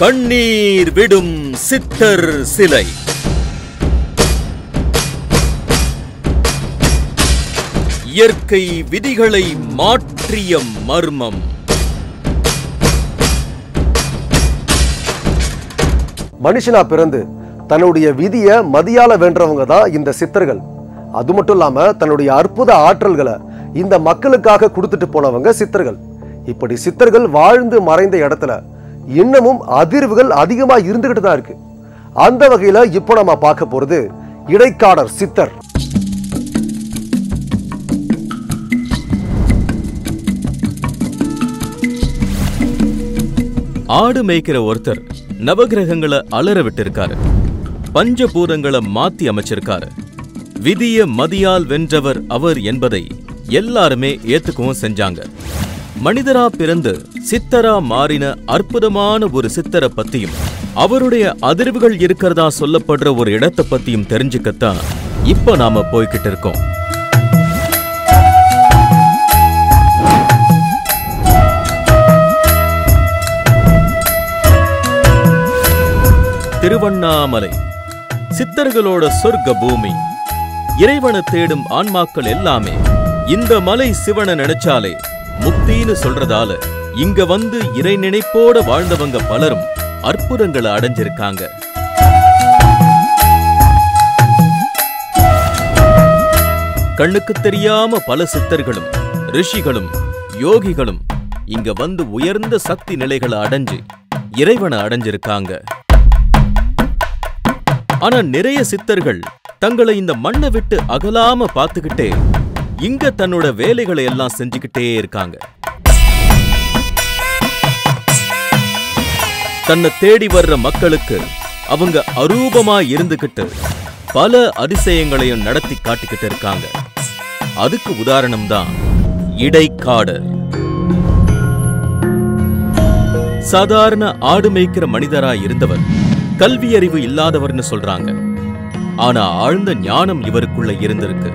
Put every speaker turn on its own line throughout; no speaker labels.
கண்ணீர் விடும் சித்தர் சிலை. இயற்கை விதிகளை மாற்றிய மர்மம்.
மனுஷனா பிறந்து தன்னுடைய விதியை மதியால வேண்டவங்க தான் இந்த சித்தர்கள். அது மட்டும் இல்லாம தன்னுடைய அற்புத ஆற்றல்களை இந்த மக்களுக்காக கொடுத்துட்டு போனவங்க சித்தர்கள். இப்படி சித்தர்கள் வாழ்ந்து மறைந்த இடத்துல இன்னமும் அதிர்வுகள் அதிகமா இருந்துகிட்டு தான் இருக்கு. அந்த வகையில இப்போ நம்ம பார்க்க போறது இடைக்காடர் சித்தர்.
ஆடு மேய்க்கிற ஒருத்தர் நவகிரகங்களை அலற விட்டிருக்காரு. பஞ்சபூதங்களை மாத்தி அமைச்சிருக்காரு. விதிய மதியால் வென்றவர் அவர் என்பதை எல்லாருமே ஏத்துக்கவும் செஞ்சாங்க. மனிதரா பிறந்து சித்தரா மாறின அற்புதமான ஒரு சித்தரை பத்தியும் அவருடைய அதிர்வுகள் இருக்கிறதா சொல்லப்படுற ஒரு இடத்தை பத்தியும் தெரிஞ்சுக்கத்தான் இப்ப நாம போய்கிட்டு இருக்கோம். திருவண்ணாமலை. சித்தர்களோட சொர்க்க பூமி. இறைவனை தேடும் ஆன்மாக்கள் எல்லாமே இந்த மலை சிவனை நினைச்சாலே முக்தின்னு சொல்றதால இங்க வந்து இறை நினைப்போட வாழ்ந்தவங்க பலரும் அற்புதங்களை அடைஞ்சிருக்காங்க. கண்ணுக்கு தெரியாம பல சித்தர்களும் ரிஷிகளும் யோகிகளும் இங்க வந்து உயர்ந்த சக்தி நிலைகளை அடைஞ்சு இறைவனை அடைஞ்சிருக்காங்க. ஆனா நிறைய சித்தர்கள் தங்களை இந்த மண்ணை விட்டு அகலாம பார்த்துக்கிட்டே இங்க தன்னோட வேலைகளை எல்லாம் செஞ்சுக்கிட்டே இருக்காங்க. தன்னை தேடி வர்ற மக்களுக்கு அவங்க அரூபமா இருந்துகிட்டு பல அதிசயங்களையும் நடத்தி காட்டிக்கிட்டு இருக்காங்க. அதுக்கு உதாரணம் தான் இடைக்காடு. சாதாரண ஆடு மேய்க்கிற மனிதரா இருந்தவர் கல்வி அறிவு இல்லாதவர்னு சொல்றாங்க. ஆனா ஆழ்ந்த ஞானம் இவருக்குள்ள இருந்திருக்கு.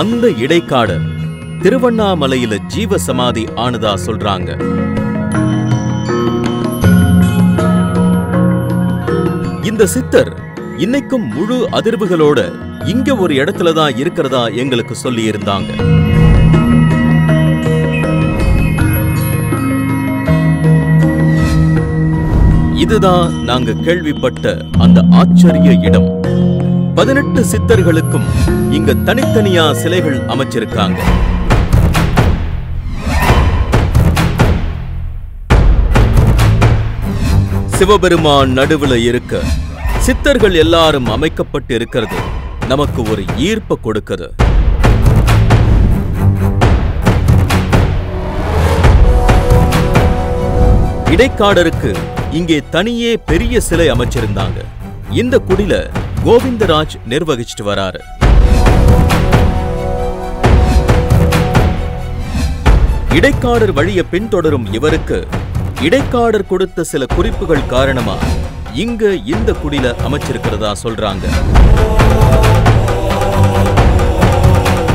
அந்த இடைக்காடர். திருவண்ணாமலையில ஜீவ சமாதி ஆனதா சொல்றாங்க. இந்த சித்தர் இன்னைக்கும் முழு அதிர்வுகளோட இங்க ஒரு இடத்துல தான் இருக்கிறதா எங்களுக்கு சொல்லி இருந்தாங்க இதுதான் நாங்க கேள்விப்பட்ட அந்த ஆச்சரிய இடம். பதினெட்டு சித்தர்களுக்கும் இங்க தனித்தனியா சிலைகள் அமைச்சிருக்காங்க. சிவபெருமான் நடுவுல இருக்க சித்தர்கள் எல்லாரும் அமைக்கப்பட்டு இருக்கிறது நமக்கு ஒரு ஈர்ப்பை கொடுக்குது. இடைக்காடருக்கு இங்கே தனியே பெரிய சிலை அமைச்சிருந்தாங்க. இந்த குடில கோவிந்தராஜ் நிர்வகிச்சிட்டு வராரு. இடைக்காடர் வழிய பின்தொடரும் இவருக்கு இடைக்காடர் கொடுத்த சில குறிப்புகள் காரணமா இங்க இந்த குடில அமைச்சிருக்கிறதா சொல்றாங்க.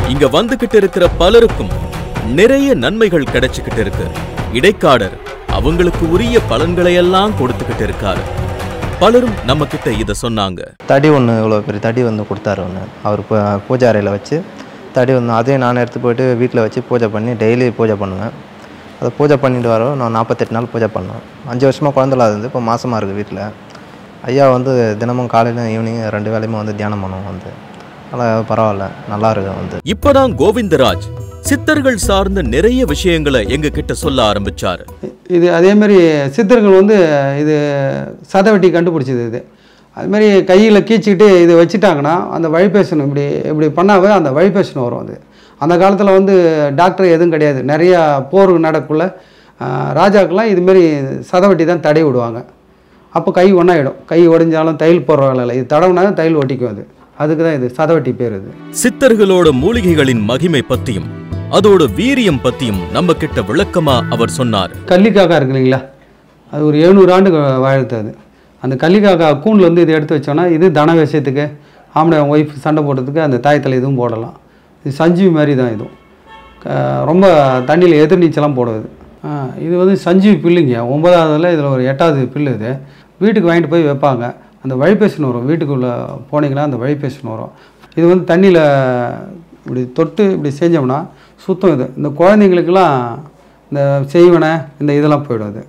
இங்க வந்துகிட்டு இருக்கிற பலருக்கும் நிறைய நன்மைகள் கிடைச்சுக்கிட்டு இருக்கு. இடைக்காடர் அவங்களுக்கு உரிய பலன்களை எல்லாம் கொடுத்துக்கிட்டு இருக்காரு. பலரும் நம்ம கிட்ட இதை சொன்னாங்க.
தடி ஒன்று இவ்வளோ பெரிய தடி வந்து கொடுத்தாரு ஒன்று அவர் பூ- பூஜை அறையில் வச்சு தடி வந்து அதையும் நான் எடுத்து போயிட்டு வீட்டில் வச்சு பூஜை பண்ணி டெய்லி பூஜை பண்ணுவேன். அதை பூஜை பண்ணிட்டு வரோம். நான் நாற்பத்தெட்டு நாள் பூஜை பண்ணேன் அஞ்சு வருஷமாக குழந்தைல இருந்து இப்போ மாதமாக இருக்குது வீட்டில் ஐயா வந்து தினமும் காலையில் ஈவினிங் ரெண்டு வேலையுமே வந்து தியானம் பண்ணுவோம் வந்து. அதனால் பரவாயில்ல நல்லா இருக்கு வந்து.
இப்பதான் கோவிந்தராஜ் சித்தர்கள் சார்ந்த நிறைய விஷயங்களை எங்க கிட்ட சொல்ல ஆரம்பிச்சாரு.
இது அதே மாதிரி சித்தர்கள் வந்து இது சதவெட்டி கண்டுபிடிச்சது இது. அது மாதிரி கையில் கீச்சிக்கிட்டு இது வச்சுட்டாங்கன்னா அந்த வழிபேசணும் இப்படி இப்படி பண்ணாவே அந்த வழிபேசணும் வரும் அது. அந்த காலத்தில் வந்து டாக்டர் எதுவும் கிடையாது. நிறையா போர் நடக்குள்ள ராஜாக்கெல்லாம் இதுமாரி சதவெட்டி தான் தடை விடுவாங்க. அப்போ கை ஒன்றாயிடும் கை உடைஞ்சாலும் தையல் போடுற வேலை இல்லை. இது தடவுனாலும் தையல் ஒட்டிக்கும் அது. அதுக்கு தான் இது சதவெட்டி பேர் இது
சித்தர்களோட மூலிகைகளின் மகிமை பத்தியும் அதோட வீரியம் பத்தியும் நம்ம கிட்ட விளக்கமா அவர் சொன்னார்.
கள்ளிக்காக்கா இருக்கு இல்லைங்களா? அது ஒரு எழுநூறு ஆண்டு வாழ்த்து அது. அந்த கள்ளிக்காக்கா கூண்டில் வந்து இதை எடுத்து வச்சோன்னா இது தன விஷயத்துக்கு ஆம்பளை ஒய்ஃப் சண்டை போடுறதுக்கு அந்த தாயத்தில் இதுவும் போடலாம். இது சஞ்சீவி மாதிரி தான் இதுவும். ரொம்ப தண்ணியில் எதிர் நீச்சலாம் போடுவது இது வந்து சஞ்சீவி பில்லுங்க. ஒன்பதாவதுல இதில் ஒரு எட்டாவது பில்லு இது. வீட்டுக்கு வாங்கிட்டு போய் வைப்பாங்க. அந்த வழிபேசன் வரும். வீட்டுக்குள்ளே போனீங்கன்னா அந்த வழிபேசன் வரும். இது வந்து தண்ணியில் இப்படி தொட்டு இப்படி செஞ்சோம்னா சுத்தம் இது. இந்த குழந்தைங்களுக்கெல்லாம் இந்த செய்வனை இந்த இதெல்லாம் போயிடும் அது.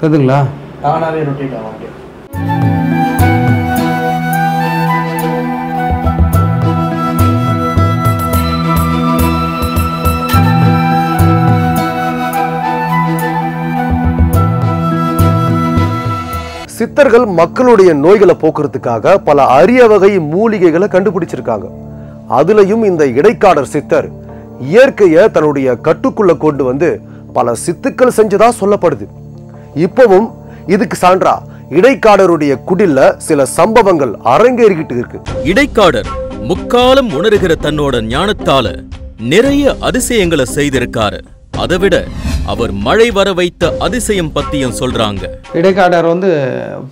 தெரியுதுங்களா
தானாகவே ரொட்டேட் ஆகும்
சித்தர்கள் மக்களுடைய நோய்களை போக்குறதுக்காக பல அரிய வகை மூலிகைகளை கண்டுபிடிச்சிருக்காங்க. அதுலயும் இந்த இடைக்காடர் சித்தர் இயற்கையை தன்னுடைய கட்டுக்குள்ள கொண்டு வந்து பல சித்துக்கள் செஞ்சதா சொல்லப்படுது. இப்பவும் இதுக்கு சான்றா இடைக்காடருடைய குடில்ல சில சம்பவங்கள் அரங்கேறிக்கிட்டு இருக்கு.
இடைக்காடர் முக்காலம் உணர்கிற தன்னோட ஞானத்தால நிறைய அதிசயங்களை செய்திருக்காரு. அதை விட அவர் மழை வர வைத்த அதிசயம் பத்தியும் சொல்றாங்க.
இடைக்காடர் வந்து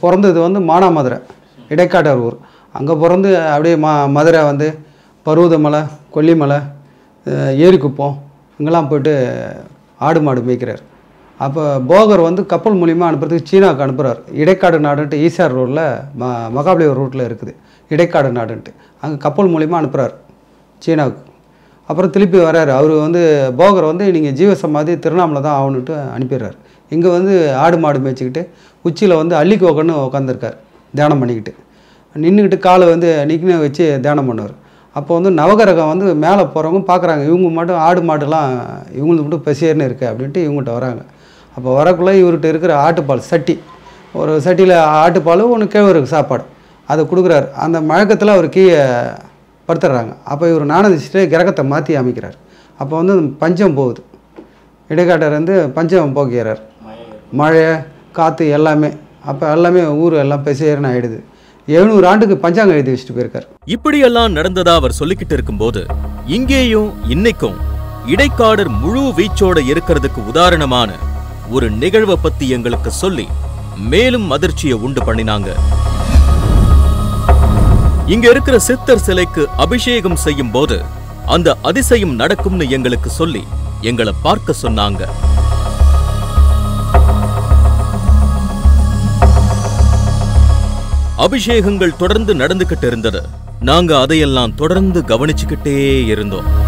பிறந்தது வந்து மானாமதுரை. இடைக்காடர் ஊர். அங்கே பிறந்து அப்படியே மா மதுரை வந்து பருவதமலை கொல்லிமலை ஏரிக்குப்பம் இங்கெல்லாம் போயிட்டு ஆடு மாடு மேய்க்கிறார். அப்போ போகர் வந்து கப்பல் மூலிமா அனுப்புறதுக்கு சீனாவுக்கு அனுப்புகிறார் இடைக்காடு நாடுன்ட்டு ஈசார் ரோட்டில் ம மகாபலிபுரம் ரூட்டில் இருக்குது. இடைக்காடு நாடுன்ட்டு. அங்கே கப்பல் மூலிமா அனுப்புகிறார் சீனாவுக்கு. அப்புறம் திருப்பி வராரு அவர் வந்து போகர் வந்து நீங்கள் ஜீவசமாதி திருவண்ணாமலை தான் ஆகணுன்ட்டு அனுப்பிடுறாரு. இங்கே வந்து ஆடு மாடு மேய்ச்சிக்கிட்டு உச்சியில் வந்து அள்ளிக்கு அள்ளிக்கோக்கன்னு உட்காந்துருக்கார் தியானம் பண்ணிக்கிட்டு. நின்றுக்கிட்டு காலை வந்து நிற்கின வச்சு தியானம் பண்ணுவார். அப்போ வந்து நவகிரகம் வந்து மேலே போகிறவங்க பார்க்குறாங்க இவங்க மட்டும் ஆடு மாடுலாம் இவங்களுக்கு மட்டும் பசியர்னு இருக்குது அப்படின்ட்டு இவங்ககிட்ட வராங்க. அப்போ வரக்குள்ளே இவர்கிட்ட இருக்கிற ஆட்டுப்பால் சட்டி ஒரு சட்டியில் ஆட்டுப்பாலும் ஒன்று கேழ்வருக்கு சாப்பாடு அதை கொடுக்குறாரு. அந்த மழக்கத்தில் அவர் கீழே படுத்துடுறாங்க அப்போ இவர் நாணதிச்சுட்டு கிரகத்தை மாற்றி அமைக்கிறார். அப்போ வந்து பஞ்சம் போகுது. இடைக்காட்டர் வந்து பஞ்சம் போக்குகிறார். மழை காற்று எல்லாமே. அப்போ எல்லாமே ஊர் எல்லாம் பெசேர்னு ஆகிடுது எழுநூறு ஆண்டுக்கு பஞ்சாங்கம் எழுதி வச்சுட்டு போயிருக்கார்.
இப்படியெல்லாம் நடந்ததா அவர் சொல்லிக்கிட்டு இருக்கும்போது இங்கேயும் இன்னைக்கும் இடைக்காடர் முழு வீச்சோட இருக்கிறதுக்கு உதாரணமான ஒரு நிகழ்வை பத்தி எங்களுக்கு சொல்லி மேலும் அதிர்ச்சியை உண்டு பண்ணினாங்க. இங்க இருக்கிற சித்தர் சிலைக்கு அபிஷேகம் செய்யும் போது அந்த அதிசயம் நடக்கும்னு எங்களுக்கு சொல்லி எங்களை பார்க்க சொன்னாங்க. அபிஷேகங்கள் தொடர்ந்து நடந்துகிட்டு இருந்தது. நாங்க அதையெல்லாம் தொடர்ந்து கவனிச்சுக்கிட்டே இருந்தோம்.